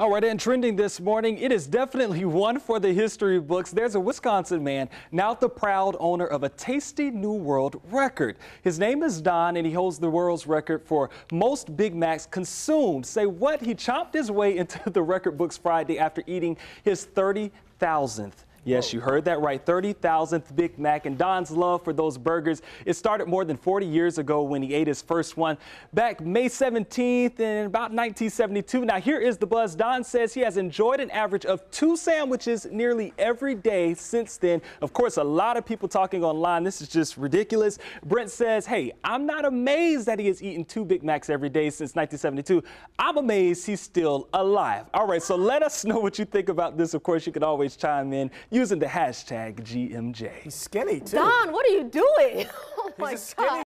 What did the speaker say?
All right, and trending this morning, it is definitely one for the history books. There's a Wisconsin man now the proud owner of a tasty new world record. His name is Don, and he holds the world's record for most Big Macs consumed. Say what? He chomped his way into the record books Friday after eating his 30,000th Yes, you heard that right. 30,000th Big Mac. And Don's love for those burgers, it started more than 40 years ago when he ate his first one back May 17th in about 1972. Now, here is the buzz. Don says he has enjoyed an average of two sandwiches nearly every day since then. Of course, a lot of people talking online. This is just ridiculous. Brent says, hey, I'm not amazed that he has eaten two Big Macs every day since 1972. I'm amazed he's still alive. All right, so let us know what you think about this. Of course, you can always chime in using the hashtag GMJ. He's skinny too. Don, what are you doing? Oh my God.